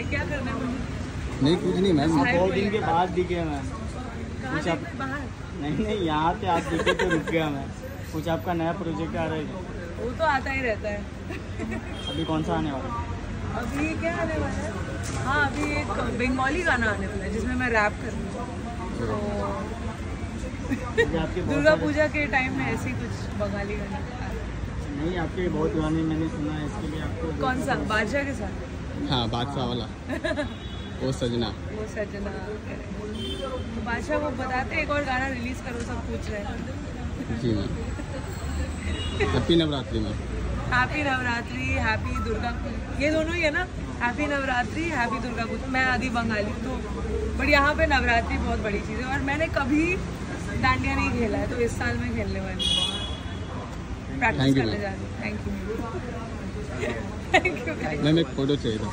हाय क्या करना है नहीं कुछ नहीं मैम बहुत दिन के बाद दिखे मैं। कुछ आप- नहीं नहीं यहाँ पे आप दिखे तो रुक गया मैं। कुछ आपका नया प्रोजेक्ट आ रहा है वो तो आता ही रहता है। अभी कौन सा आने वाला है? अभी क्या आने वाला है? हाँ अभी एक बंगाली गाना आने वाला है जिसमें मैं रैप कर रही हूँ। तो दुर्गा पूजा के टाइम में ऐसे ही कुछ बंगाली गाना। नहीं आपके बहुत गाने मैंने सुना है इसके लिए आपको कौन सा? बादशाह के साथ? हाँ बादशाह वाला। वो सजना। वो सजना तो बादशाह वो बताते एक और गाना रिलीज़ करो सब पूछ रहे हैं। जी ma'am. Happy Navratri ma'am. Happy Navratri happy Durga ये दोनों ही है ना? हैप्पी नवरात्रि हैप्पी दुर्गा पूजा मैं आदि बंगाली तो बट यहाँ पे नवरात्रि बहुत बड़ी चीज़ है और मैंने कभी डांडिया नहीं खेला है तो इस साल में खेलने वाली प्रैक्टिस करने जा रही थैंक यू मैम एक फ़ोटो चाहिए था।